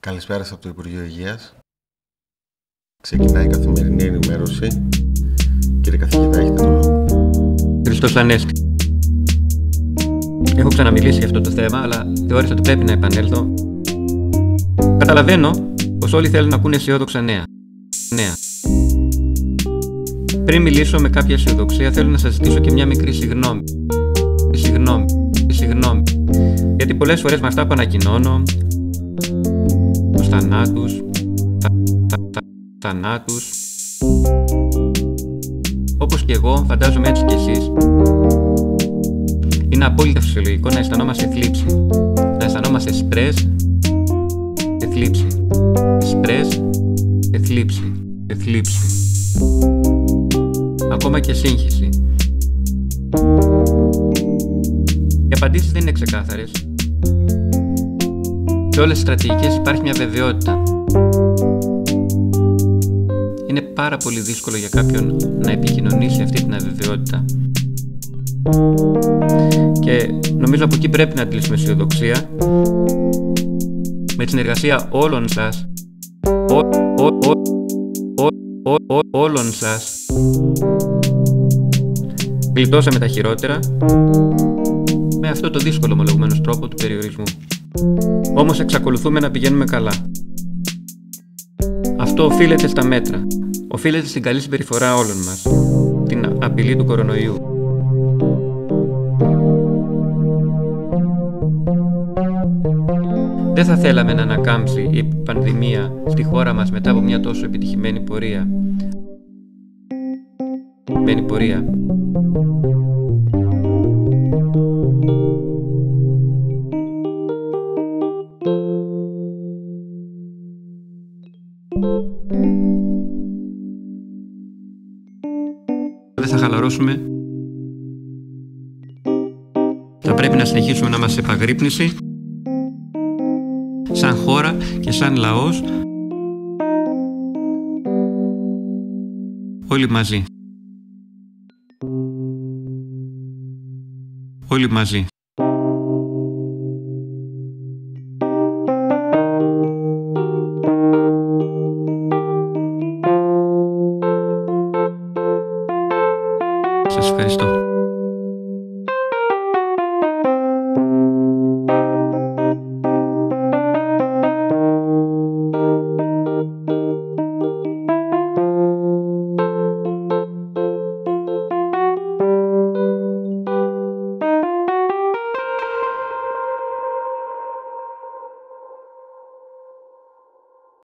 Καλησπέρα σας από το Υπουργείο Υγείας. Ξεκινάει η καθημερινή ενημέρωση. Κύριε καθηγητά, έχετε το λόγο. Χριστός Ανέστη. Έχω ξαναμιλήσει για αυτό το θέμα, αλλά θεώρησα ότι πρέπει να επανέλθω. Καταλαβαίνω πως όλοι θέλουν να ακούνε αισιόδοξα νέα. Νέα. Πριν μιλήσω με κάποια αισιοδοξία, θέλω να σας ζητήσω και μια μικρή συγγνώμη. Συγγνώμη. Συγγνώμη. Γιατί πολλές φορές με αυτά που ανακοινώνω, τους θανάτους, θα, θα, θα, θανάτους, όπως και εγώ, φαντάζομαι έτσι κι εσείς, είναι απόλυτα φυσιολογικό να αισθανόμαστε θλίψη. Να αισθανόμαστε στρες και θλίψη. Στρες και θλίψη. Και θλίψη. Ακόμα και σύγχυση. Οι απαντήσεις δεν είναι ξεκάθαρες. Σε όλες τις στρατηγικές υπάρχει μια βεβαιότητα. Είναι πάρα πολύ δύσκολο για κάποιον να επικοινωνήσει αυτή την αβεβαιότητα. Και νομίζω από εκεί πρέπει να αντιλήσουμε αισιοδοξία με τη συνεργασία όλων σας ό, ό, ό, ό, ό, όλων σας γλιτώσαμε τα χειρότερα με αυτό το δύσκολο ομολογουμένο τρόπο του περιορισμού. Όμως εξακολουθούμε να πηγαίνουμε καλά. Αυτό οφείλεται στα μέτρα. Οφείλεται στην καλή συμπεριφορά όλων μας. Την απειλή του κορονοϊού. Δεν θα θέλαμε να ανακάμψει η πανδημία στη χώρα μας μετά από μια τόσο επιτυχημένη πορεία. πορεία. Δεν θα χαλαρώσουμε. Θα πρέπει να συνεχίσουμε να είμαστε σε επαγρύπνηση σαν χώρα και σαν λαός όλοι μαζί. Όλοι μαζί. Jezus Christus.